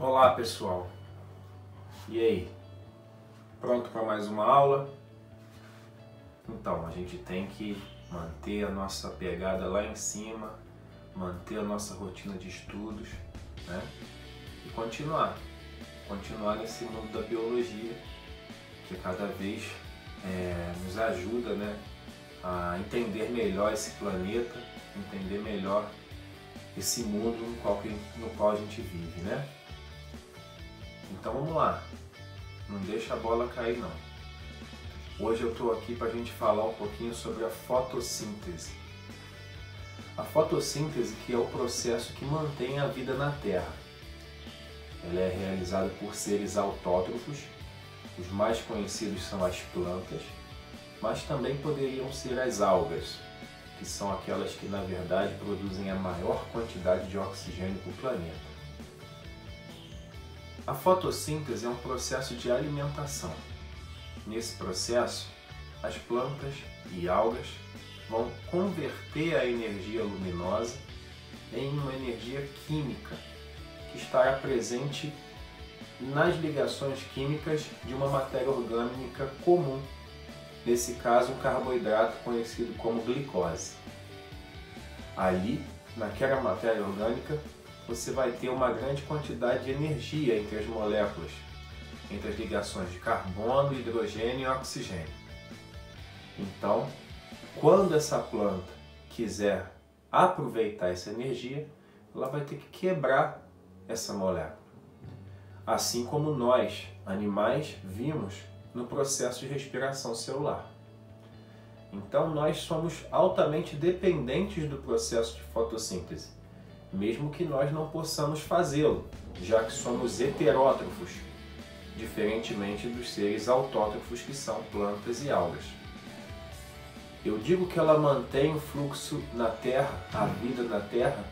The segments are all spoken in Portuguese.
Olá pessoal, e aí? Pronto para mais uma aula? Então, a gente tem que manter a nossa pegada lá em cima, manter a nossa rotina de estudos, né? E continuar, continuar nesse mundo da biologia que cada vez é, nos ajuda, né? A entender melhor esse planeta, entender melhor esse mundo no qual, no qual a gente vive, né? Então vamos lá, não deixa a bola cair não. Hoje eu estou aqui para a gente falar um pouquinho sobre a fotossíntese. A fotossíntese que é o processo que mantém a vida na Terra. Ela é realizada por seres autótrofos, os mais conhecidos são as plantas, mas também poderiam ser as algas, que são aquelas que na verdade produzem a maior quantidade de oxigênio para o planeta. A fotossíntese é um processo de alimentação. Nesse processo, as plantas e algas vão converter a energia luminosa em uma energia química que estará presente nas ligações químicas de uma matéria orgânica comum, nesse caso um carboidrato conhecido como glicose. Ali, naquela matéria orgânica, você vai ter uma grande quantidade de energia entre as moléculas, entre as ligações de carbono, hidrogênio e oxigênio. Então, quando essa planta quiser aproveitar essa energia, ela vai ter que quebrar essa molécula. Assim como nós, animais, vimos no processo de respiração celular. Então, nós somos altamente dependentes do processo de fotossíntese mesmo que nós não possamos fazê-lo, já que somos heterótrofos, diferentemente dos seres autótrofos que são plantas e algas. Eu digo que ela mantém o fluxo na Terra, a vida na Terra,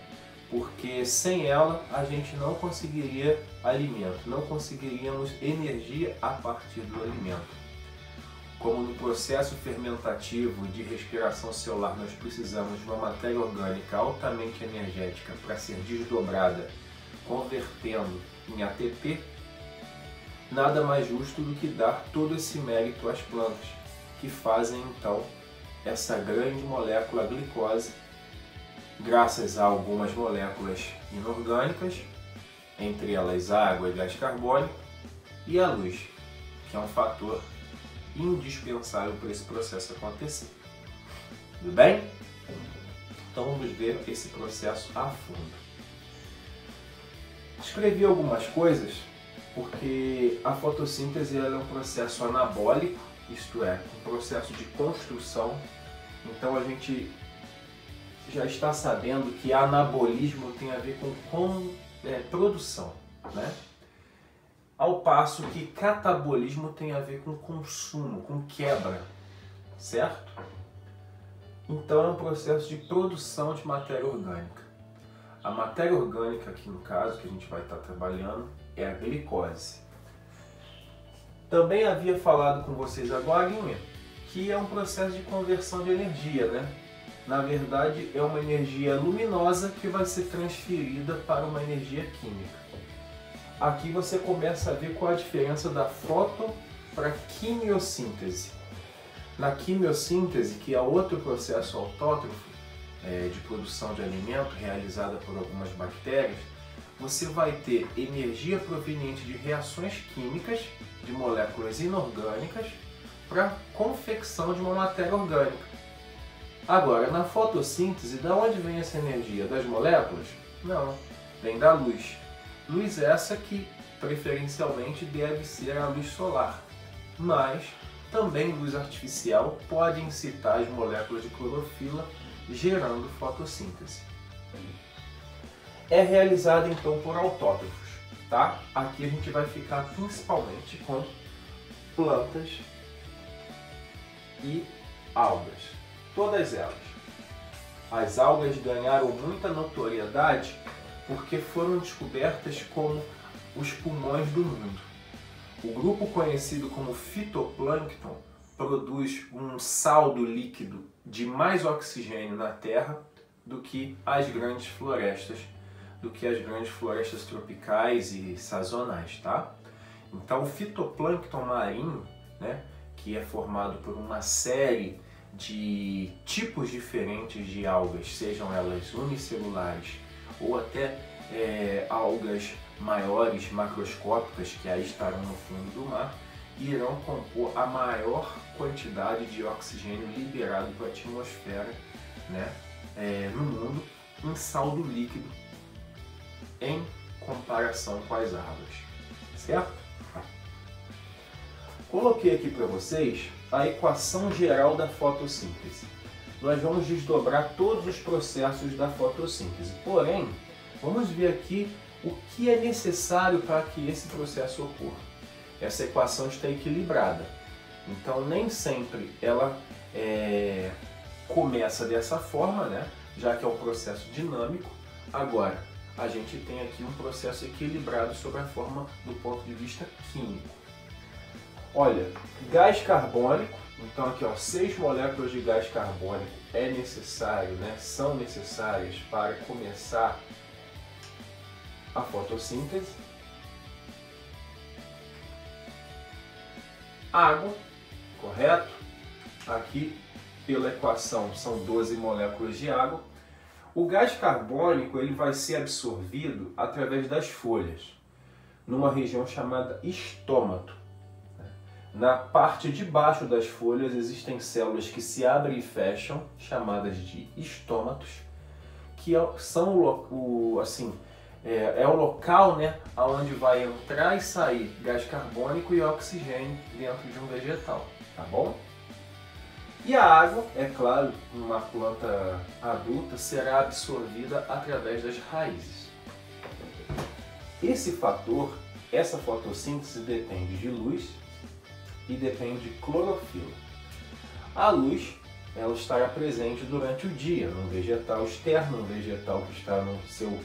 porque sem ela a gente não conseguiria alimento, não conseguiríamos energia a partir do alimento como no processo fermentativo de respiração celular nós precisamos de uma matéria orgânica altamente energética para ser desdobrada, convertendo em ATP, nada mais justo do que dar todo esse mérito às plantas, que fazem então essa grande molécula glicose, graças a algumas moléculas inorgânicas, entre elas água e gás carbônico, e a luz, que é um fator indispensável para esse processo acontecer. Tudo bem? Então vamos ver esse processo a fundo. Escrevi algumas coisas porque a fotossíntese é um processo anabólico, isto é, um processo de construção. Então a gente já está sabendo que anabolismo tem a ver com, com é, produção, né? Ao passo que catabolismo tem a ver com consumo, com quebra, certo? Então é um processo de produção de matéria orgânica. A matéria orgânica aqui no caso que a gente vai estar trabalhando é a glicose. Também havia falado com vocês agora que é um processo de conversão de energia, né? Na verdade, é uma energia luminosa que vai ser transferida para uma energia química aqui você começa a ver qual a diferença da foto para quimiossíntese. Na quimiossíntese, que é outro processo autótrofo é, de produção de alimento realizada por algumas bactérias, você vai ter energia proveniente de reações químicas de moléculas inorgânicas para confecção de uma matéria orgânica. Agora, na fotossíntese, da onde vem essa energia? Das moléculas? Não, vem da luz. Luz essa que preferencialmente deve ser a luz solar, mas também luz artificial pode incitar as moléculas de clorofila, gerando fotossíntese. É realizada então por autótrofos, tá? Aqui a gente vai ficar principalmente com plantas e algas, todas elas. As algas ganharam muita notoriedade porque foram descobertas como os pulmões do mundo. O grupo conhecido como fitoplâncton produz um saldo líquido de mais oxigênio na Terra do que as grandes florestas do que as grandes florestas tropicais e sazonais, tá? Então o fitoplâncton marinho, né, que é formado por uma série de tipos diferentes de algas, sejam elas unicelulares ou até é, algas maiores, macroscópicas, que aí estarão no fundo do mar, irão compor a maior quantidade de oxigênio liberado para a atmosfera né, é, no mundo em saldo líquido em comparação com as árvores, certo? Coloquei aqui para vocês a equação geral da fotossíntese. Nós vamos desdobrar todos os processos da fotossíntese, porém, vamos ver aqui o que é necessário para que esse processo ocorra. Essa equação está equilibrada, então nem sempre ela é, começa dessa forma, né? já que é um processo dinâmico. Agora, a gente tem aqui um processo equilibrado sobre a forma do ponto de vista químico. Olha, gás carbônico, então aqui ó, seis moléculas de gás carbônico é necessário, né, são necessárias para começar a fotossíntese. Água, correto? Aqui pela equação são 12 moléculas de água. O gás carbônico ele vai ser absorvido através das folhas, numa região chamada estômato. Na parte de baixo das folhas existem células que se abrem e fecham, chamadas de estômatos, que é são o, assim, é, é, o local né, onde vai entrar e sair gás carbônico e oxigênio dentro de um vegetal, tá bom? E a água, é claro, numa planta adulta, será absorvida através das raízes. Esse fator, essa fotossíntese depende de luz e depende de clorofila. A luz ela estará presente durante o dia, num vegetal externo, um vegetal que está no seu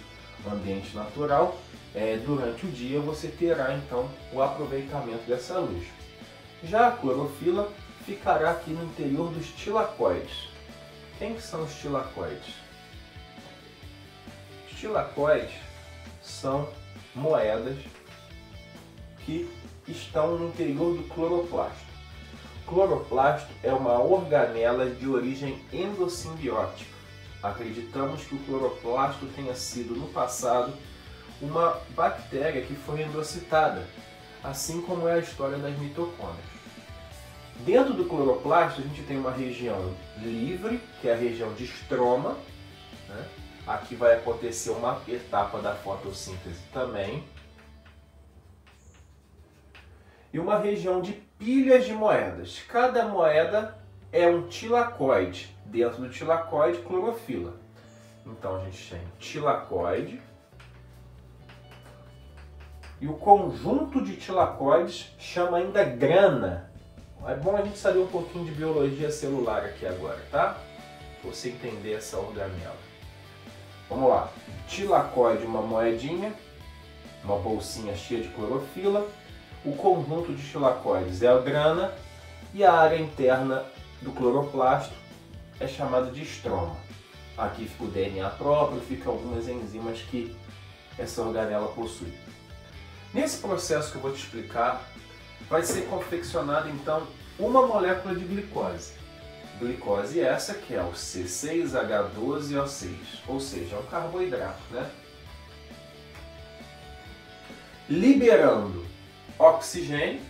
ambiente natural. É, durante o dia você terá então o aproveitamento dessa luz. Já a clorofila ficará aqui no interior dos tilacoides. Quem são os tilacoides? Os tilacoides são moedas que estão no interior do cloroplasto. Cloroplasto é uma organela de origem endossimbiótica. Acreditamos que o cloroplasto tenha sido no passado uma bactéria que foi endocitada, assim como é a história das mitocôndrias. Dentro do cloroplasto, a gente tem uma região livre, que é a região de estroma. Né? Aqui vai acontecer uma etapa da fotossíntese também. E uma região de pilhas de moedas. Cada moeda é um tilacoide. Dentro do tilacoide, clorofila. Então a gente tem tilacoide. E o conjunto de tilacoides chama ainda grana é bom a gente saber um pouquinho de biologia celular aqui agora, tá? Pra você entender essa organela. Vamos lá. Tilacoide, uma moedinha, uma bolsinha cheia de clorofila. O conjunto de tilacoides é a grana e a área interna do cloroplasto é chamada de estroma. Aqui fica o DNA próprio, fica algumas enzimas que essa organela possui. Nesse processo que eu vou te explicar, vai ser confeccionada então uma molécula de glicose. Glicose essa que é o C6H12O6, ou seja, é um carboidrato, né? Liberando oxigênio.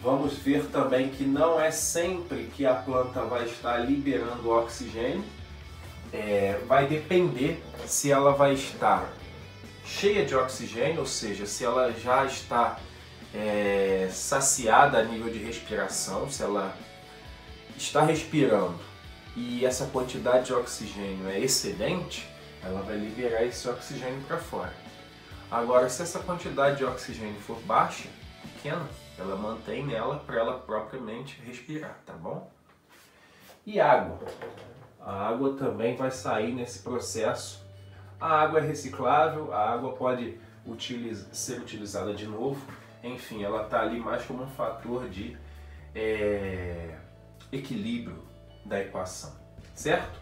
Vamos ver também que não é sempre que a planta vai estar liberando oxigênio. É, vai depender se ela vai estar cheia de oxigênio, ou seja, se ela já está é, saciada a nível de respiração, se ela está respirando e essa quantidade de oxigênio é excedente, ela vai liberar esse oxigênio para fora. Agora, se essa quantidade de oxigênio for baixa, pequena, ela mantém nela para ela propriamente respirar, tá bom? E água. A água também vai sair nesse processo. A água é reciclável, a água pode ser utilizada de novo enfim, ela está ali mais como um fator de é, equilíbrio da equação, certo?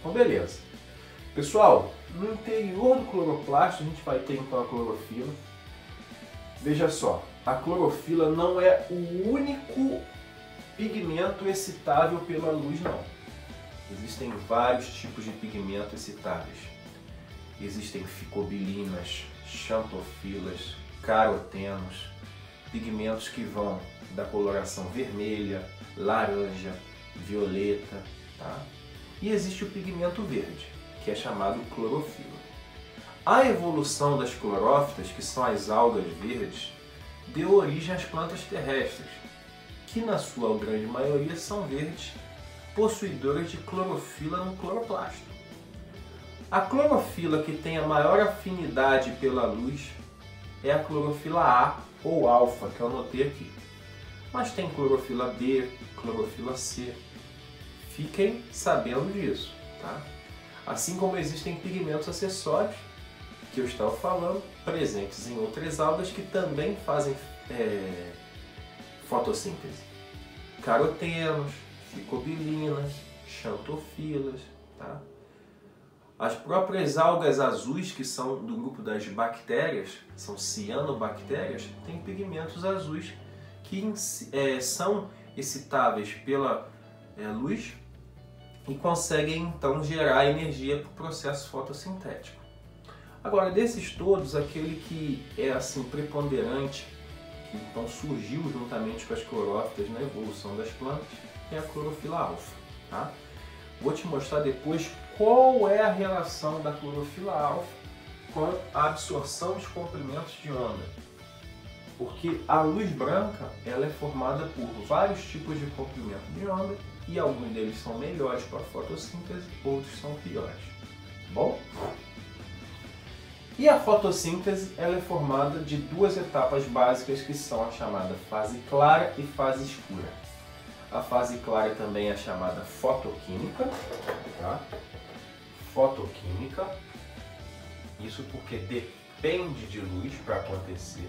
Então, beleza. Pessoal, no interior do cloroplasto a gente vai ter então a clorofila. Veja só, a clorofila não é o único pigmento excitável pela luz, não. Existem vários tipos de pigmento excitáveis. Existem ficobilinas, xantofilas, carotenos, pigmentos que vão da coloração vermelha, laranja, violeta, tá? E existe o pigmento verde, que é chamado clorofila. A evolução das clorófitas, que são as algas verdes, deu origem às plantas terrestres, que na sua grande maioria são verdes, possuidoras de clorofila no cloroplasto. A clorofila que tem a maior afinidade pela luz é a clorofila A ou alfa, que eu anotei aqui. Mas tem clorofila B, clorofila C. Fiquem sabendo disso, tá? Assim como existem pigmentos acessórios, que eu estava falando, presentes em outras algas que também fazem é, fotossíntese. Carotenos, ficobilinas, xantofilas, tá? As próprias algas azuis, que são do grupo das bactérias, são cianobactérias, têm pigmentos azuis que é, são excitáveis pela é, luz e conseguem então gerar energia para o processo fotossintético. Agora, desses todos, aquele que é assim preponderante, que então surgiu juntamente com as clorófitas na evolução das plantas, é a clorofila alfa. Tá? Vou te mostrar depois qual é a relação da clorofila alfa com a absorção dos comprimentos de onda. Porque a luz branca ela é formada por vários tipos de comprimento de onda e alguns deles são melhores para fotossíntese, outros são piores. Bom? E a fotossíntese ela é formada de duas etapas básicas que são a chamada fase clara e fase escura. A fase clara também é chamada fotoquímica, tá? Fotoquímica, isso porque depende de luz para acontecer.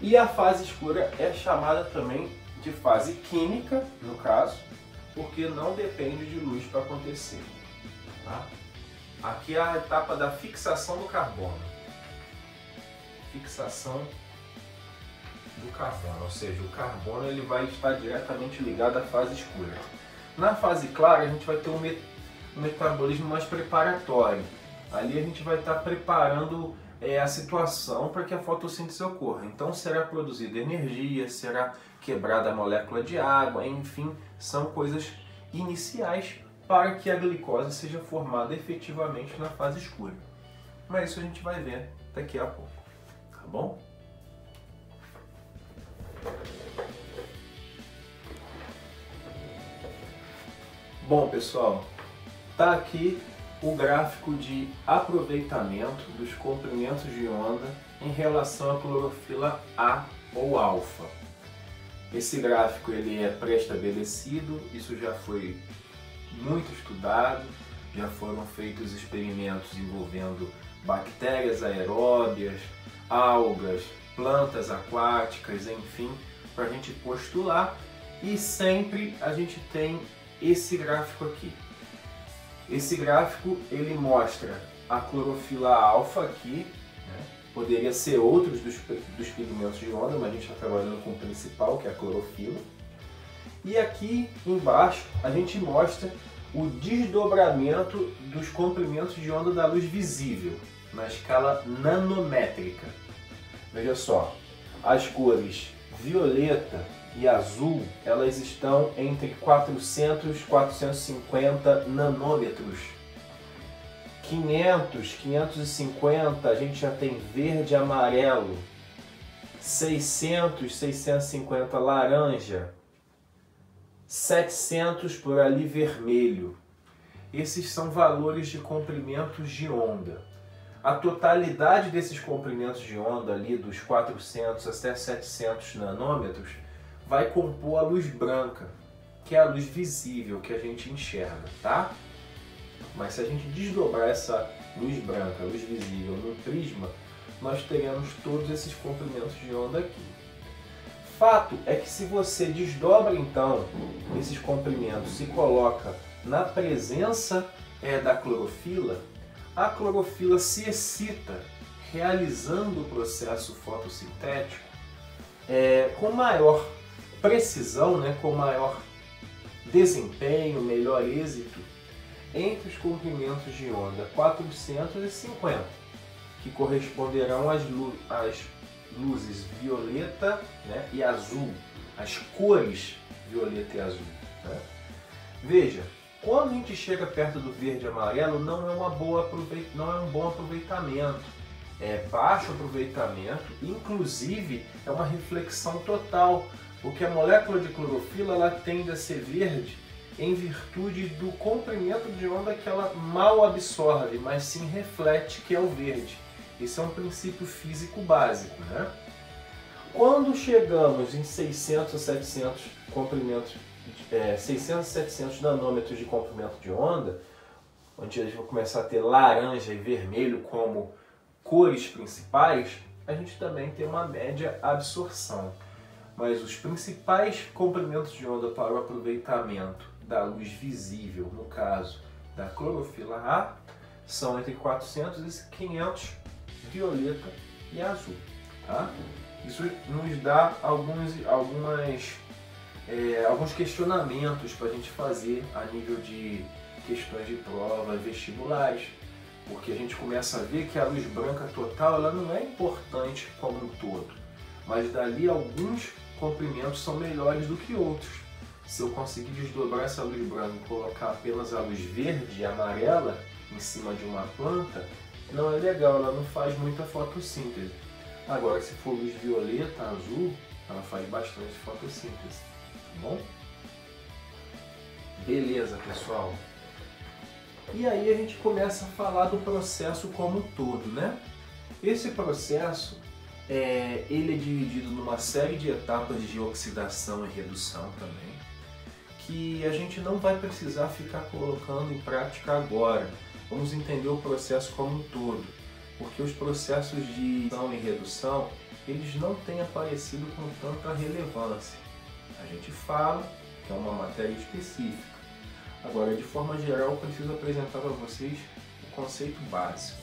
E a fase escura é chamada também de fase química, no caso, porque não depende de luz para acontecer. Tá? Aqui é a etapa da fixação do carbono. Fixação do carbono, ou seja, o carbono ele vai estar diretamente ligado à fase escura. Na fase clara a gente vai ter um, met um metabolismo mais preparatório. Ali a gente vai estar preparando é, a situação para que a fotossíntese ocorra. Então será produzida energia, será quebrada a molécula de água, enfim, são coisas iniciais para que a glicose seja formada efetivamente na fase escura. Mas isso a gente vai ver daqui a pouco, tá bom? Bom, pessoal, tá aqui o gráfico de aproveitamento dos comprimentos de onda em relação à clorofila A ou alfa. Esse gráfico ele é pré-estabelecido, isso já foi muito estudado, já foram feitos experimentos envolvendo bactérias aeróbias, algas, plantas aquáticas, enfim, para a gente postular e sempre a gente tem esse gráfico aqui. Esse gráfico ele mostra a clorofila alfa aqui, né? poderia ser outros dos, dos pigmentos de onda, mas a gente está trabalhando com o principal, que é a clorofila. E aqui embaixo a gente mostra o desdobramento dos comprimentos de onda da luz visível na escala nanométrica. Veja só, as cores violeta e azul, elas estão entre 400 e 450 nanômetros. 500, 550, a gente já tem verde e amarelo. 600, 650 laranja. 700 por ali vermelho. Esses são valores de comprimentos de onda. A totalidade desses comprimentos de onda ali, dos 400 até 700 nanômetros, vai compor a luz branca, que é a luz visível que a gente enxerga, tá? Mas se a gente desdobrar essa luz branca, luz visível, no prisma, nós teremos todos esses comprimentos de onda aqui. Fato é que se você desdobra então esses comprimentos e coloca na presença é, da clorofila, a clorofila se excita realizando o processo fotossintético é, com maior precisão, né, com maior desempenho, melhor êxito entre os comprimentos de onda 450, que corresponderão às, lu às luzes violeta né, e azul, as cores violeta e azul. Né? Veja, quando a gente chega perto do verde e amarelo, não é, uma boa não é um bom aproveitamento. É baixo aproveitamento, inclusive é uma reflexão total, porque a molécula de clorofila ela tende a ser verde em virtude do comprimento de onda que ela mal absorve, mas sim reflete, que é o verde. Esse é um princípio físico básico. Né? Quando chegamos em 600 a 700 comprimentos é, 600, 700 nanômetros de comprimento de onda, onde a gente vai começar a ter laranja e vermelho como cores principais, a gente também tem uma média absorção. Mas os principais comprimentos de onda para o aproveitamento da luz visível, no caso da clorofila A, são entre 400 e 500 violeta e azul. Tá? Isso nos dá alguns, algumas é, alguns questionamentos para a gente fazer a nível de questões de prova, vestibulares, porque a gente começa a ver que a luz branca total ela não é importante como um todo, mas dali alguns comprimentos são melhores do que outros. Se eu conseguir desdobrar essa luz branca e colocar apenas a luz verde e amarela em cima de uma planta, não é legal, ela não faz muita fotossíntese. Agora, se for luz violeta, azul, ela faz bastante fotossíntese bom? Beleza, pessoal. E aí a gente começa a falar do processo como um todo, né? Esse processo é, ele é dividido numa série de etapas de oxidação e redução também, que a gente não vai precisar ficar colocando em prática agora. Vamos entender o processo como um todo, porque os processos de redução e redução eles não têm aparecido com tanta relevância. A gente fala que é uma matéria específica. Agora, de forma geral, eu preciso apresentar para vocês o conceito básico.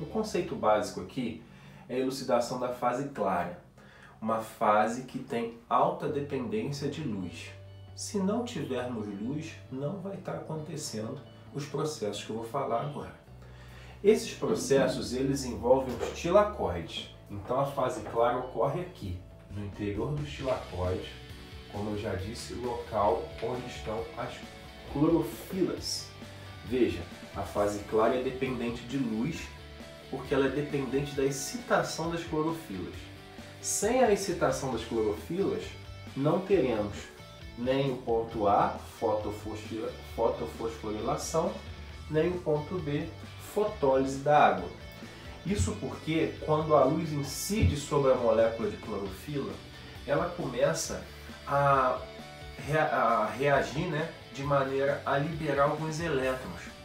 O conceito básico aqui é a elucidação da fase clara, uma fase que tem alta dependência de luz. Se não tivermos luz, não vai estar acontecendo os processos que eu vou falar agora. Esses processos eles envolvem os tilacoides. Então a fase clara ocorre aqui, no interior dos tilacoides, como eu já disse, local onde estão as clorofilas. Veja, a fase clara é dependente de luz, porque ela é dependente da excitação das clorofilas. Sem a excitação das clorofilas, não teremos nem o ponto A, fotofosforilação, nem o ponto B, fotólise da água. Isso porque quando a luz incide sobre a molécula de clorofila, ela começa a, a reagir né, de maneira a liberar alguns elétrons.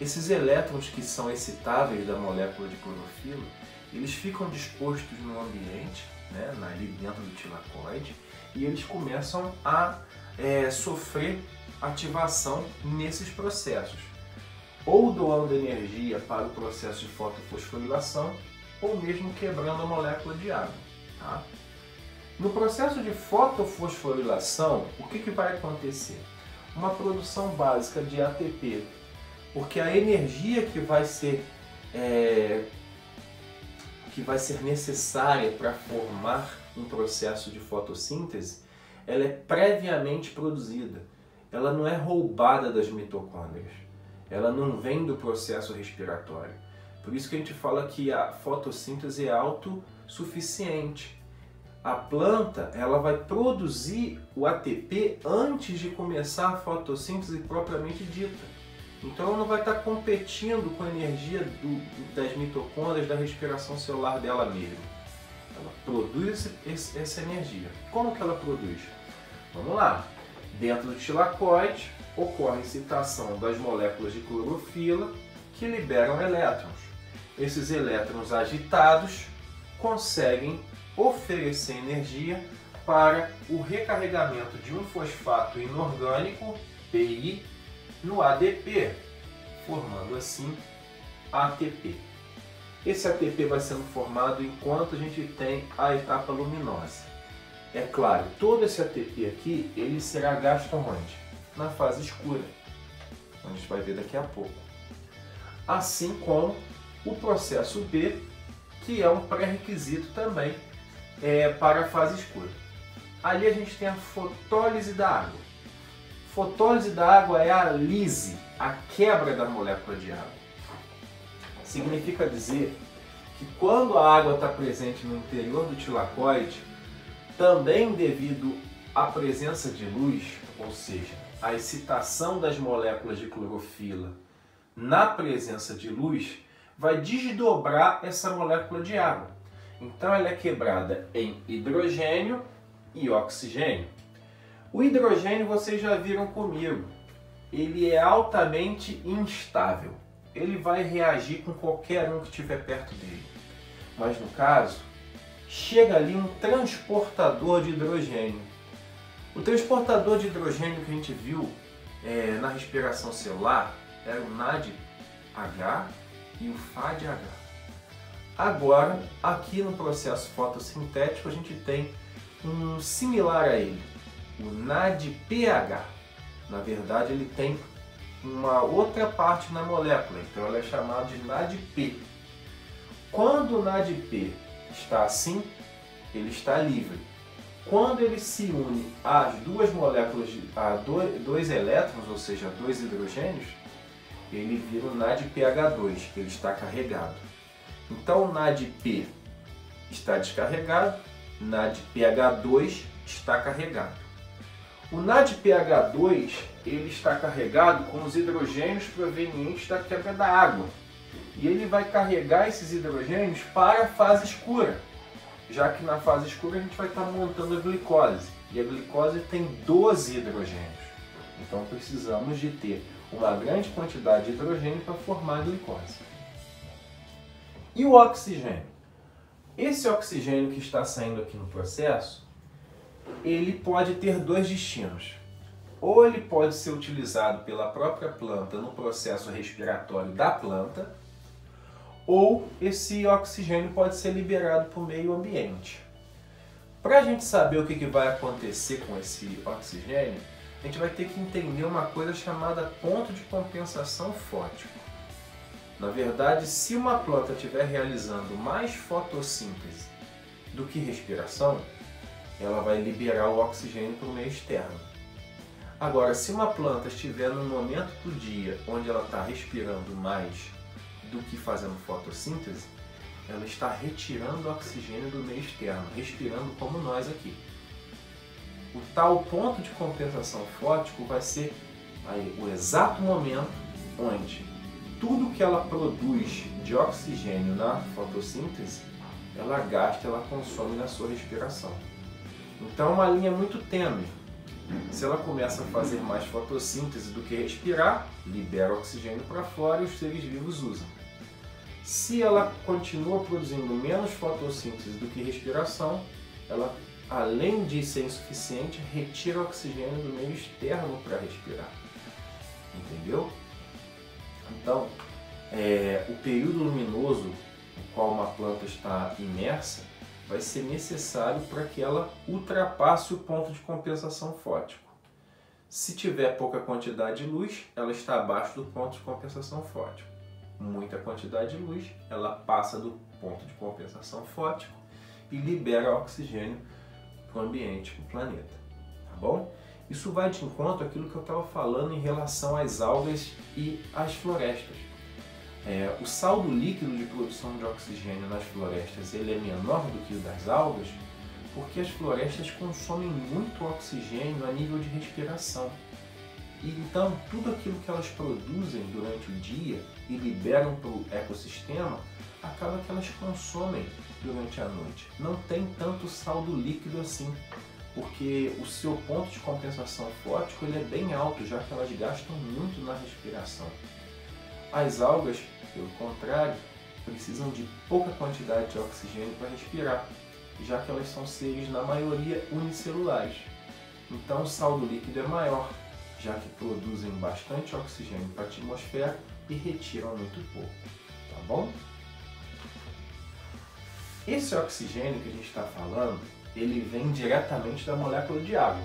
Esses elétrons que são excitáveis da molécula de clorofila, eles ficam dispostos no ambiente, né, ali dentro do tilacoide, e eles começam a é, sofrer ativação nesses processos ou doando energia para o processo de fotofosforilação, ou mesmo quebrando a molécula de água. Tá? No processo de fotofosforilação, o que, que vai acontecer? Uma produção básica de ATP, porque a energia que vai ser, é, que vai ser necessária para formar um processo de fotossíntese, ela é previamente produzida. Ela não é roubada das mitocôndrias ela não vem do processo respiratório. Por isso que a gente fala que a fotossíntese é autossuficiente. A planta ela vai produzir o ATP antes de começar a fotossíntese propriamente dita. Então ela não vai estar competindo com a energia do, das mitocôndrias da respiração celular dela mesma. Ela produz esse, essa energia. Como que ela produz? Vamos lá. Dentro do tilacoide, ocorre excitação das moléculas de clorofila que liberam elétrons. Esses elétrons agitados conseguem oferecer energia para o recarregamento de um fosfato inorgânico, PI, no ADP, chamado assim ATP. Esse ATP vai sendo formado enquanto a gente tem a etapa luminosa. É claro, todo esse ATP aqui, ele será gasto onde? Na fase escura. A gente vai ver daqui a pouco. Assim como o processo B, que é um pré-requisito também é, para a fase escura. Ali a gente tem a fotólise da água. Fotólise da água é a lise, a quebra da molécula de água. Significa dizer que quando a água está presente no interior do tilacoide, também devido à presença de luz, ou seja, a excitação das moléculas de clorofila na presença de luz, vai desdobrar essa molécula de água. Então ela é quebrada em hidrogênio e oxigênio. O hidrogênio vocês já viram comigo, ele é altamente instável. Ele vai reagir com qualquer um que estiver perto dele. Mas no caso, chega ali um transportador de hidrogênio. O transportador de hidrogênio que a gente viu é, na respiração celular era o NADH e o FADH. Agora, aqui no processo fotossintético, a gente tem um similar a ele, o NADPH. Na verdade, ele tem uma outra parte na molécula, então ela é chamada de NADP. Quando o NADP está assim, ele está livre. Quando ele se une às duas moléculas, a dois elétrons, ou seja, dois hidrogênios, ele vira o NADPH2, ele está carregado. Então o NADP está descarregado, NADPH2 está carregado. O NADPH2 ele está carregado com os hidrogênios provenientes da quebra da água. E ele vai carregar esses hidrogênios para a fase escura, já que na fase escura a gente vai estar montando a glicose. E a glicose tem 12 hidrogênios. Então precisamos de ter uma grande quantidade de hidrogênio para formar a glicose. E o oxigênio? Esse oxigênio que está saindo aqui no processo, ele pode ter dois destinos. Ou ele pode ser utilizado pela própria planta no processo respiratório da planta, ou esse oxigênio pode ser liberado para o meio ambiente. Para a gente saber o que, que vai acontecer com esse oxigênio, a gente vai ter que entender uma coisa chamada ponto de compensação fótico. Na verdade, se uma planta estiver realizando mais fotossíntese do que respiração, ela vai liberar o oxigênio para o meio externo. Agora, se uma planta estiver no momento do dia onde ela está respirando mais do que fazendo fotossíntese, ela está retirando oxigênio do meio externo, respirando como nós aqui. O tal ponto de compensação fótico vai ser aí, o exato momento onde tudo que ela produz de oxigênio na fotossíntese, ela gasta, ela consome na sua respiração. Então é uma linha muito tênue. Se ela começa a fazer mais fotossíntese do que respirar, libera oxigênio para fora e os seres vivos usam. Se ela continua produzindo menos fotossíntese do que respiração, ela, além de ser insuficiente, retira oxigênio do meio externo para respirar. Entendeu? Então, é, o período luminoso no qual uma planta está imersa vai ser necessário para que ela ultrapasse o ponto de compensação fótico. Se tiver pouca quantidade de luz, ela está abaixo do ponto de compensação fótico. Muita quantidade de luz, ela passa do ponto de compensação fótico e libera oxigênio para o ambiente, para o planeta. Tá bom? Isso vai de encontro àquilo que eu estava falando em relação às algas e às florestas. É, o saldo líquido de produção de oxigênio nas florestas ele é menor do que o das algas porque as florestas consomem muito oxigênio a nível de respiração. E então tudo aquilo que elas produzem durante o dia e liberam para o ecossistema acaba que elas consomem durante a noite. Não tem tanto saldo líquido assim porque o seu ponto de compensação fótico ele é bem alto, já que elas gastam muito na respiração. As algas, pelo contrário, precisam de pouca quantidade de oxigênio para respirar, já que elas são seres, na maioria, unicelulares. Então o saldo líquido é maior, já que produzem bastante oxigênio para a atmosfera e retiram muito pouco, tá bom? Esse oxigênio que a gente está falando, ele vem diretamente da molécula de água.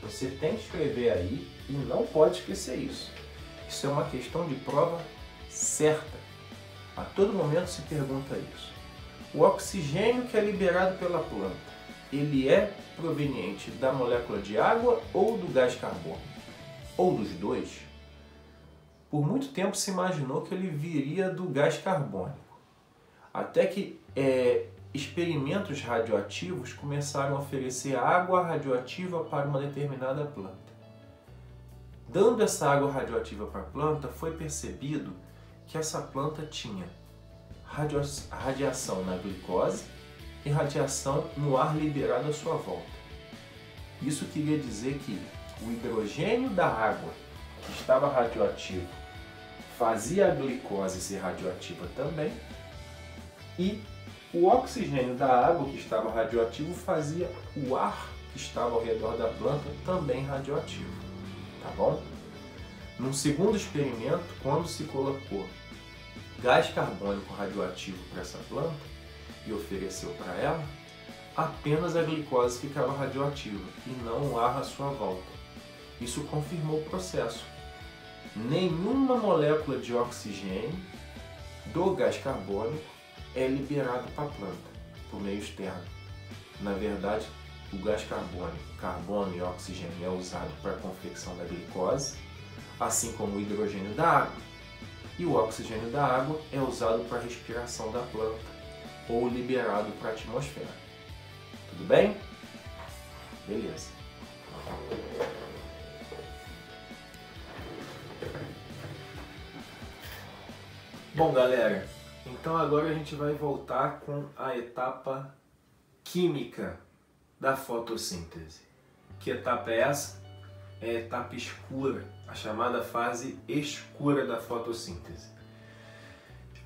Você tem que escrever aí e não pode esquecer isso. Isso é uma questão de prova certa. A todo momento se pergunta isso. O oxigênio que é liberado pela planta, ele é proveniente da molécula de água ou do gás carbônico? Ou dos dois? Por muito tempo se imaginou que ele viria do gás carbônico. Até que é, experimentos radioativos começaram a oferecer água radioativa para uma determinada planta. Dando essa água radioativa para a planta, foi percebido que essa planta tinha radiação na glicose e radiação no ar liberado à sua volta. Isso queria dizer que o hidrogênio da água, que estava radioativo, fazia a glicose ser radioativa também, e o oxigênio da água, que estava radioativo, fazia o ar que estava ao redor da planta também radioativo. Tá bom? Num segundo experimento, quando se colocou gás carbônico radioativo para essa planta e ofereceu para ela, apenas a glicose ficava radioativa e não o ar à sua volta. Isso confirmou o processo. Nenhuma molécula de oxigênio do gás carbônico é liberado para a planta por meio externo. Na verdade, o gás carbônico, carbono e oxigênio é usado para a confecção da glicose, assim como o hidrogênio da água. E o oxigênio da água é usado para a respiração da planta ou liberado para a atmosfera. Tudo bem? Beleza. Bom, galera, então agora a gente vai voltar com a etapa química da fotossíntese. Que etapa é essa? É a etapa escura, a chamada fase escura da fotossíntese.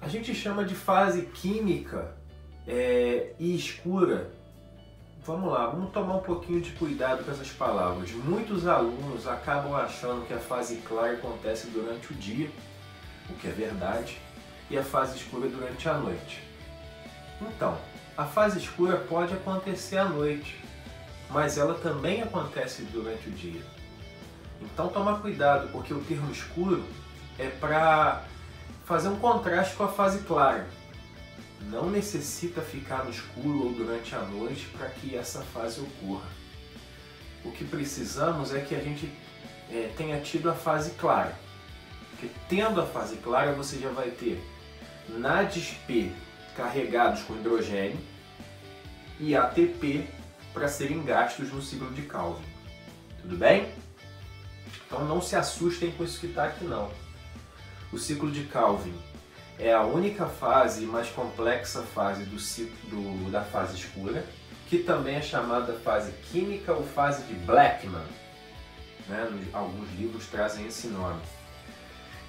A gente chama de fase química é, e escura. Vamos lá, vamos tomar um pouquinho de cuidado com essas palavras. Muitos alunos acabam achando que a fase clara acontece durante o dia, o que é verdade, e a fase escura durante a noite. Então, a fase escura pode acontecer à noite, mas ela também acontece durante o dia. Então toma cuidado, porque o termo escuro é para fazer um contraste com a fase clara. Não necessita ficar no escuro ou durante a noite para que essa fase ocorra. O que precisamos é que a gente é, tenha tido a fase clara. Porque tendo a fase clara, você já vai ter NADP carregados com hidrogênio e ATP para serem gastos no ciclo de Calvin. Tudo bem? Então não se assustem com isso que está aqui não. O ciclo de Calvin é a única fase mais complexa fase do ciclo do, da fase escura, que também é chamada fase química ou fase de Blackman. Né? Alguns livros trazem esse nome.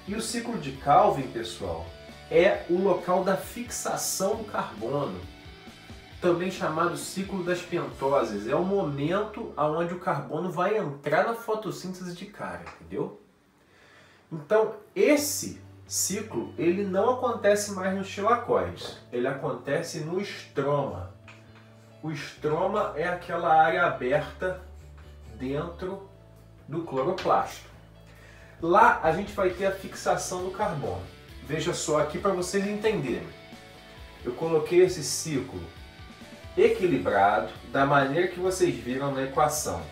E o ciclo de Calvin, pessoal, é o local da fixação do carbono, também chamado ciclo das pentoses. É o momento onde o carbono vai entrar na fotossíntese de cara, entendeu? Então, esse ciclo ele não acontece mais nos xilacóides, ele acontece no estroma. O estroma é aquela área aberta dentro do cloroplasto. Lá a gente vai ter a fixação do carbono. Veja só aqui para vocês entenderem. Eu coloquei esse ciclo equilibrado da maneira que vocês viram na equação.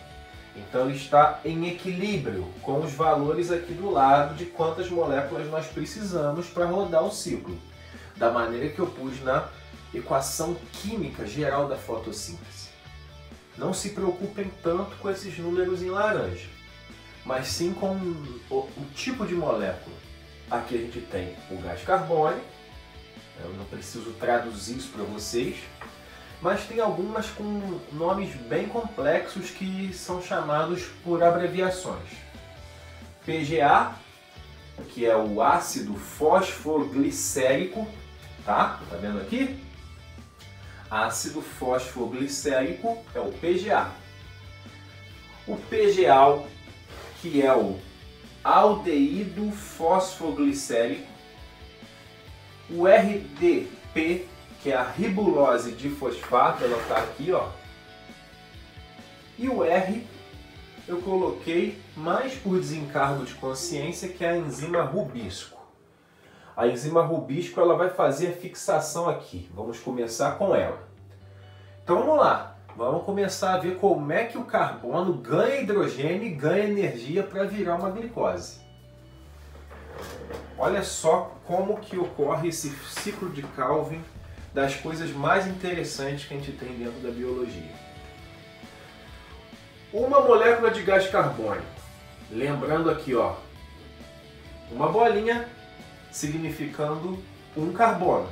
Então está em equilíbrio com os valores aqui do lado de quantas moléculas nós precisamos para rodar o ciclo, da maneira que eu pus na equação química geral da fotossíntese. Não se preocupem tanto com esses números em laranja, mas sim com o, tipo de molécula. Aqui a gente tem o gás carbônico, eu não preciso traduzir isso para vocês, mas tem algumas com nomes bem complexos que são chamados por abreviações. PGA, que é o ácido fosfoglicérico, tá? Tá vendo aqui? Ácido fosfoglicérico é o PGA. O PGAL, que é o aldeído fosfoglicérico, o RDP, que é a ribulose de fosfato, ela está aqui, ó. E o R eu coloquei mais por desencargo de consciência, que é a enzima rubisco. A enzima rubisco ela vai fazer a fixação aqui. Vamos começar com ela. Então vamos lá. Vamos começar a ver como é que o carbono ganha hidrogênio e ganha energia para virar uma glicose. Olha só como que ocorre esse ciclo de Calvin das coisas mais interessantes que a gente tem dentro da biologia. Uma molécula de gás carbônico, lembrando aqui, ó, uma bolinha significando um carbono.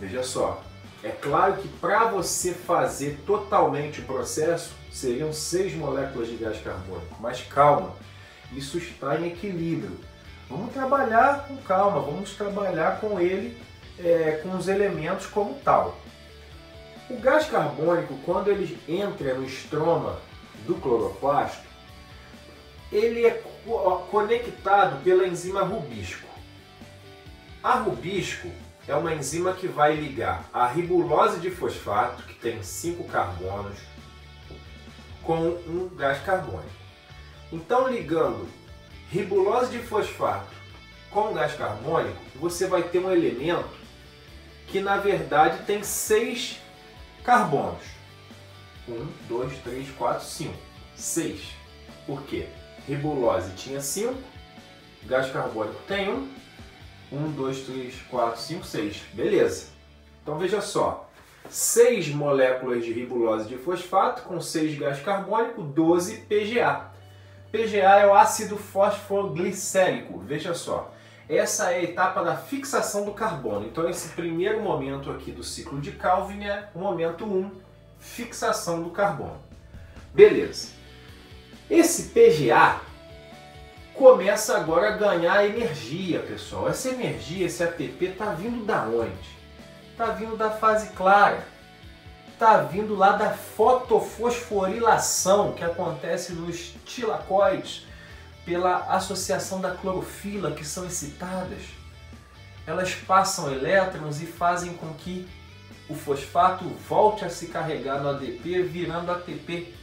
Veja só, é claro que para você fazer totalmente o processo seriam seis moléculas de gás carbônico, mas calma, isso está em equilíbrio. Vamos trabalhar com calma, vamos trabalhar com ele, é, com os elementos como tal. O gás carbônico, quando ele entra no estroma do cloroplasto, ele é conectado pela enzima rubisco. A rubisco é uma enzima que vai ligar a ribulose de fosfato, que tem cinco carbonos, com um gás carbônico. Então, ligando ribulose de fosfato com gás carbônico, você vai ter um elemento que na verdade tem seis carbonos. Um, dois, três, quatro, cinco. Seis. Por quê? Ribulose tinha cinco, gás carbônico tem um. Um, dois, três, quatro, cinco, seis. Beleza. Então veja só. Seis moléculas de ribulose de fosfato com seis gás carbônico, 12 PGA. PGA é o ácido fosfoglicérico. Veja só. Essa é a etapa da fixação do carbono. Então, esse primeiro momento aqui do ciclo de Calvin é o momento 1, fixação do carbono. Beleza. Esse PGA começa agora a ganhar energia, pessoal. Essa energia, esse ATP, está vindo da onde? Está vindo da fase clara. Está vindo lá da fotofosforilação que acontece nos tilacoides pela associação da clorofila que são excitadas, elas passam elétrons e fazem com que o fosfato volte a se carregar no ADP, virando ATP.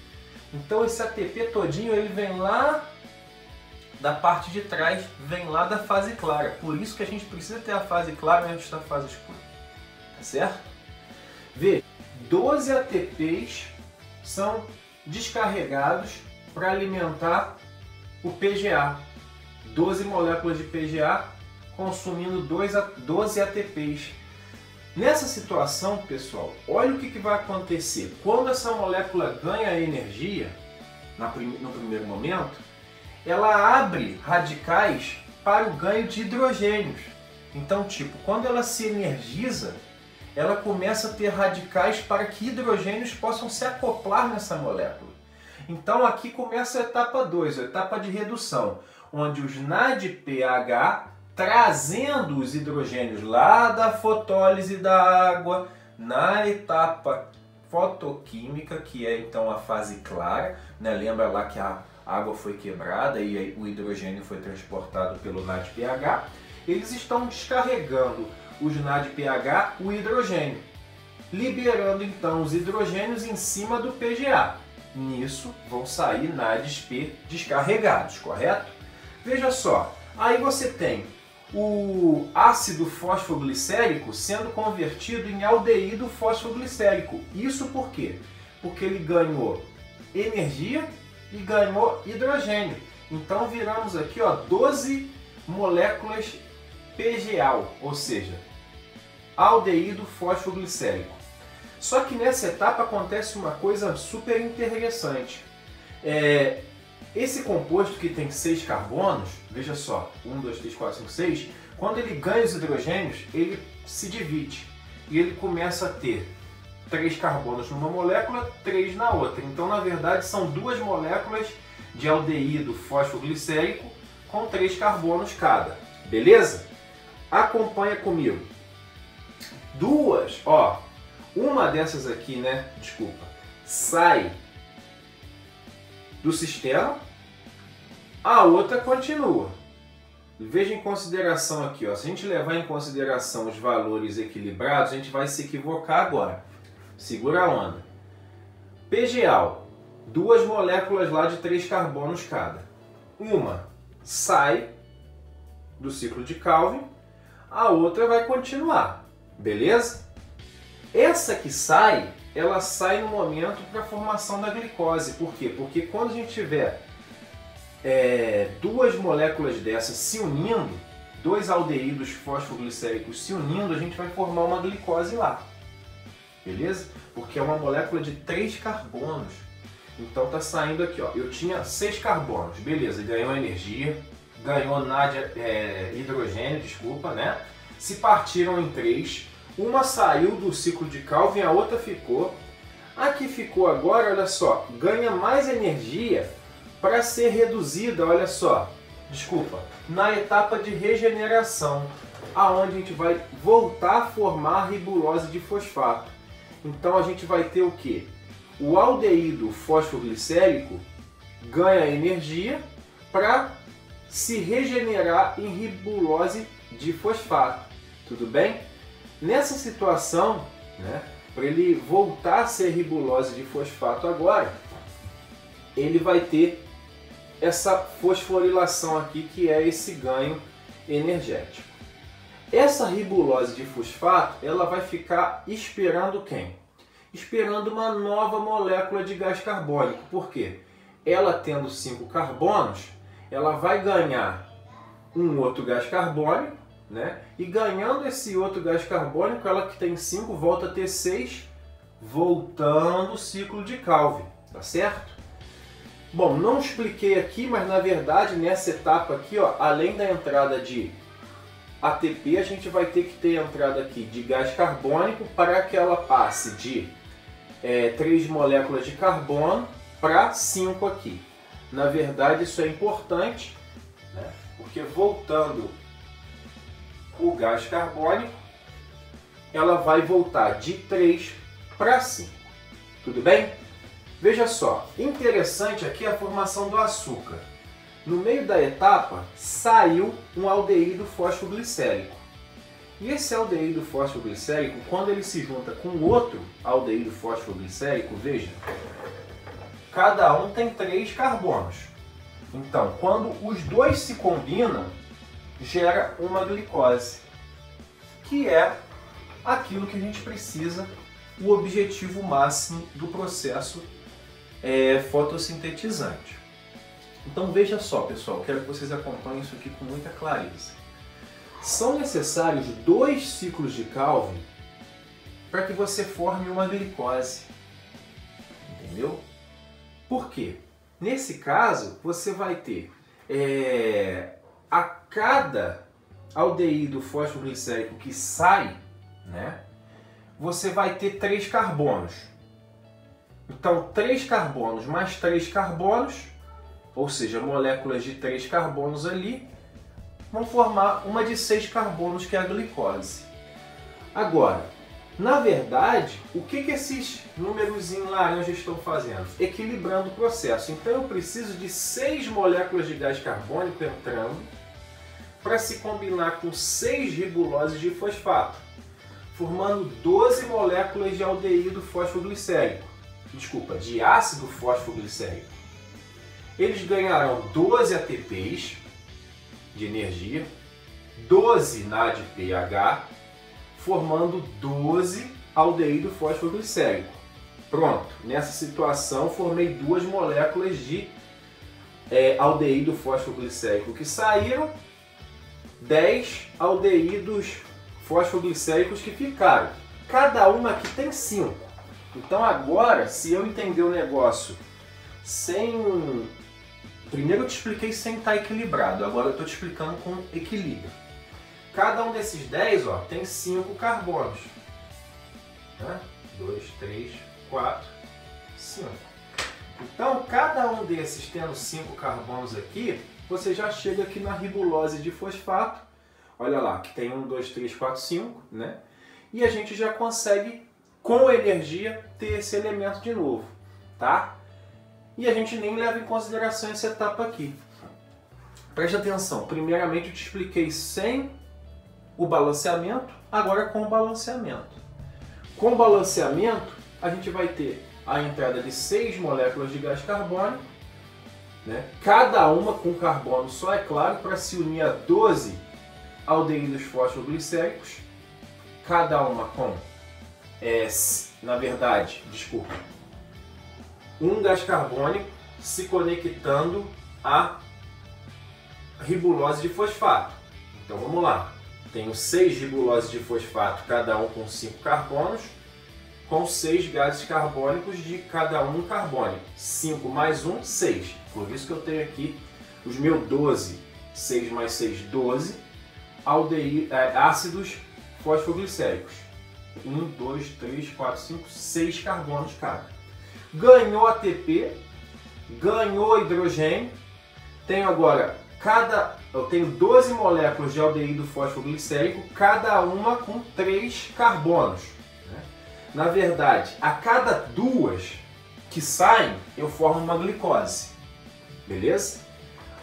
Então esse ATP todinho ele vem lá da parte de trás, vem lá da fase clara. Por isso que a gente precisa ter a fase clara antes da fase escura. Tá certo? Vê, 12 ATPs são descarregados para alimentar o PGA. 12 moléculas de PGA consumindo 12 ATPs. Nessa situação, pessoal, olha o que, que vai acontecer. Quando essa molécula ganha energia, no primeiro momento, ela abre radicais para o ganho de hidrogênios. Então, tipo, quando ela se energiza, ela começa a ter radicais para que hidrogênios possam se acoplar nessa molécula. Então aqui começa a etapa 2, a etapa de redução, onde os NADPH trazendo os hidrogênios lá da fotólise da água na etapa fotoquímica, que é então a fase clara, né? lembra lá que a água foi quebrada e o hidrogênio foi transportado pelo NADPH, eles estão descarregando os NADPH o hidrogênio, liberando então os hidrogênios em cima do PGA. Nisso vão sair NADs P descarregados, correto? Veja só, aí você tem o ácido fosfoglicérico sendo convertido em aldeído fosfoglicérico. Isso por quê? Porque ele ganhou energia e ganhou hidrogênio. Então viramos aqui ó, 12 moléculas PGA, ou seja, aldeído fosfoglicérico. Só que nessa etapa acontece uma coisa super interessante. É, esse composto que tem seis carbonos, veja só, 1, 2, 3, 4, 5, 6, quando ele ganha os hidrogênios, ele se divide e ele começa a ter três carbonos numa molécula, três na outra. Então, na verdade, são duas moléculas de aldeído fosfoglicérico com três carbonos cada. Beleza? Acompanha comigo. Duas, ó, uma dessas aqui, né? Desculpa, sai do sistema, A outra continua. Veja em consideração aqui, ó, se a gente levar em consideração os valores equilibrados, a gente vai se equivocar agora. Segura a onda. PGAL, duas moléculas lá de três carbonos cada. Uma sai do ciclo de Calvin, a outra vai continuar, beleza? Essa que sai, ela sai no momento para a formação da glicose. Por quê? Porque quando a gente tiver é, duas moléculas dessas se unindo, dois aldeídos fosfoglicéricos se unindo, a gente vai formar uma glicose lá. Beleza? Porque é uma molécula de três carbonos. Então tá saindo aqui, ó. Eu tinha seis carbonos, beleza, ganhou energia, ganhou nádia, é, hidrogênio, desculpa, né? Se partiram em três, uma saiu do ciclo de Calvin, a outra ficou. A que ficou agora, olha só, ganha mais energia para ser reduzida, olha só, desculpa, na etapa de regeneração, aonde a gente vai voltar a formar ribulose de fosfato. Então a gente vai ter o que? O aldeído fosfoglicérico ganha energia para se regenerar em ribulose de fosfato. Tudo bem? Nessa situação, né, para ele voltar a ser ribulose de fosfato agora, ele vai ter essa fosforilação aqui, que é esse ganho energético. Essa ribulose de fosfato, ela vai ficar esperando quem? Esperando uma nova molécula de gás carbônico. Por quê? Ela tendo cinco carbonos, ela vai ganhar um outro gás carbônico, né? E ganhando esse outro gás carbônico, ela que tem 5 volta a ter 6, voltando o ciclo de Calvin, tá certo? Bom, não expliquei aqui, mas na verdade nessa etapa aqui, ó, além da entrada de ATP, a gente vai ter que ter a entrada aqui de gás carbônico para que ela passe de é, 3 moléculas de carbono para 5 aqui. Na verdade, isso é importante, né? porque voltando o gás carbônico, ela vai voltar de 3 para 5. Tudo bem? Veja só, interessante aqui a formação do açúcar. No meio da etapa, saiu um aldeído fosfoglicérico. E esse aldeído fosfoglicérico, quando ele se junta com outro aldeído fosfoglicérico, veja, cada um tem três carbonos. Então, quando os dois se combinam, gera uma glicose, que é aquilo que a gente precisa, o objetivo máximo do processo é, fotossintetizante. Então veja só, pessoal, quero que vocês acompanhem isso aqui com muita clareza. São necessários dois ciclos de Calvin para que você forme uma glicose. Entendeu? Por quê? Nesse caso, você vai ter é, cada aldeído fosfoglicérico que sai, né, você vai ter três carbonos. Então, três carbonos mais três carbonos, ou seja, moléculas de três carbonos ali, vão formar uma de seis carbonos, que é a glicose. Agora, na verdade, o que, que esses números em laranja estão fazendo? Equilibrando o processo. Então eu preciso de seis moléculas de gás carbônico entrando para se combinar com seis ribuloses de fosfato, formando 12 moléculas de aldeído fosfoglicérico desculpa, de ácido fosfoglicérico. Eles ganharão 12 ATPs de energia, 12 NADPH, formando 12 aldeído fosfoglicérico. Pronto, nessa situação formei duas moléculas de é, aldeído fosfoglicérico que saíram, 10 aldeídos fosfoglicéricos que ficaram. Cada uma aqui tem 5. Então agora, se eu entender o negócio sem... Primeiro eu te expliquei sem estar equilibrado, agora eu estou te explicando com equilíbrio. Cada um desses 10 ó, tem 5 carbonos. 2, 3, 4, 5. Então, cada um desses tendo 5 carbonos aqui, você já chega aqui na ribulose de fosfato. Olha lá, que tem 1, 2, 3, 4, 5, né? E a gente já consegue com energia ter esse elemento de novo, tá? E a gente nem leva em consideração essa etapa aqui. Preste atenção, primeiramente eu te expliquei sem o balanceamento, agora com o balanceamento. Com o balanceamento, a gente vai ter a entrada de seis moléculas de gás carbônico, né? cada uma com carbono só, é claro, para se unir a 12 aldeídos fosfoglicéricos, cada uma com, é, na verdade, desculpa, um gás carbônico se conectando a ribulose de fosfato. Então vamos lá. Tenho seis ribuloses de fosfato, cada um com cinco carbonos, com seis gases carbônicos de cada um carbônico. 5 mais 1, 6. Por isso que eu tenho aqui os meus 12, 6 mais 6, 12 aldeí, é, ácidos fosfoglicéricos. 1, 2, 3, 4, 5, 6 carbonos cada. Ganhou ATP, ganhou hidrogênio. Tenho agora cada eu tenho 12 moléculas de aldeído fosfoglicérico, cada uma com 3 carbonos. Na verdade, a cada duas que saem, eu formo uma glicose. Beleza?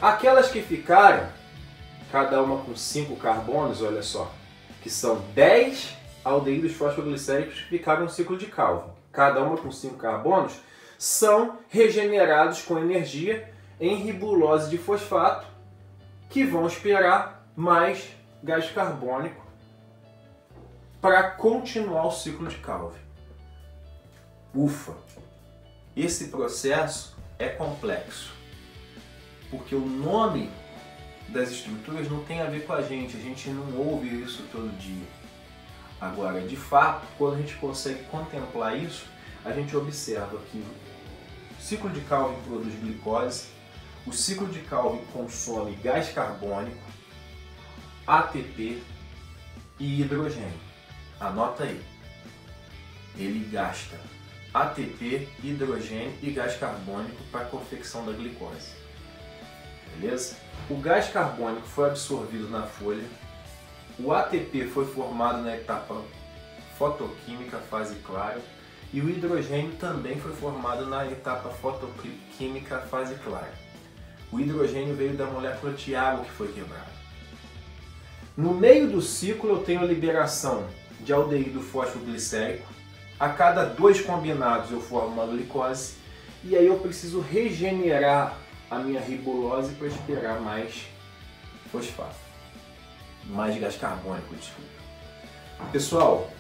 Aquelas que ficaram, cada uma com 5 carbonos, olha só, que são 10 aldeídos fosfoglicéricos que ficaram no ciclo de Calvin. Cada uma com 5 carbonos, são regenerados com energia em ribulose de fosfato que vão esperar mais gás carbônico para continuar o ciclo de Calvin. Ufa! Esse processo é complexo, porque o nome das estruturas não tem a ver com a gente, a gente não ouve isso todo dia. Agora, de fato, quando a gente consegue contemplar isso, a gente observa que o ciclo de Calvin produz glicose, o ciclo de Calvin consome gás carbônico, ATP e hidrogênio. Anota aí. Ele gasta ATP, hidrogênio e gás carbônico para a confecção da glicose. Beleza? O gás carbônico foi absorvido na folha, o ATP foi formado na etapa fotoquímica fase clara e o hidrogênio também foi formado na etapa fotoquímica fase clara. O hidrogênio veio da molécula de água que foi quebrada. No meio do ciclo eu tenho a liberação de aldeído fosfoglicérico. A cada dois combinados eu formo uma glicose e aí eu preciso regenerar a minha ribulose para esperar mais fosfato, mais gás carbônico, desculpa. Pessoal,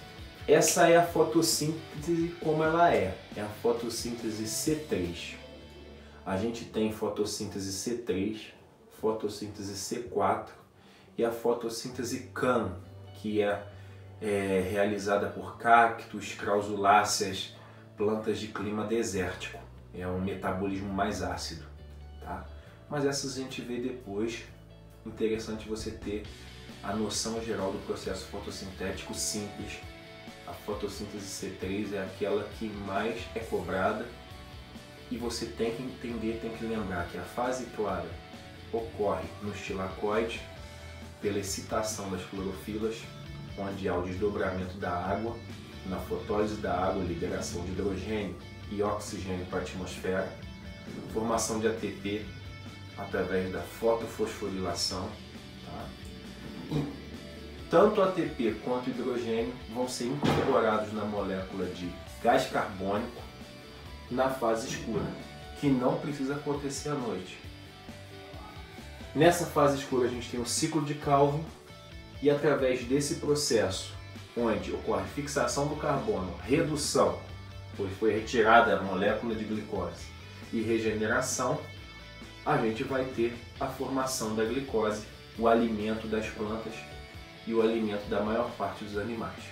essa é a fotossíntese como ela é, é a fotossíntese C3 a gente tem fotossíntese C3, fotossíntese C4 e a fotossíntese CAN, que é, é realizada por cactos, crausuláceas, plantas de clima desértico. É um metabolismo mais ácido, tá? Mas essas a gente vê depois. Interessante você ter a noção geral do processo fotossintético simples. A fotossíntese C3 é aquela que mais é cobrada e você tem que entender, tem que lembrar que a fase clara ocorre no estilacoide pela excitação das clorofilas, onde há o desdobramento da água, na fotólise da água, liberação de hidrogênio e oxigênio para a atmosfera, formação de ATP através da fotofosforilação. Tá? Tanto ATP quanto hidrogênio vão ser incorporados na molécula de gás carbônico na fase escura, que não precisa acontecer à noite. Nessa fase escura a gente tem o ciclo de Calvin e através desse processo, onde ocorre fixação do carbono, redução, pois foi retirada a molécula de glicose, e regeneração, a gente vai ter a formação da glicose, o alimento das plantas e o alimento da maior parte dos animais.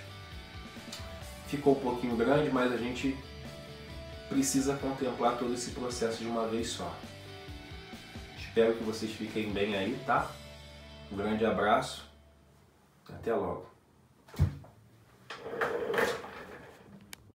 Ficou um pouquinho grande, mas a gente precisa contemplar todo esse processo de uma vez só. Espero que vocês fiquem bem aí, tá? Um grande abraço. Até logo.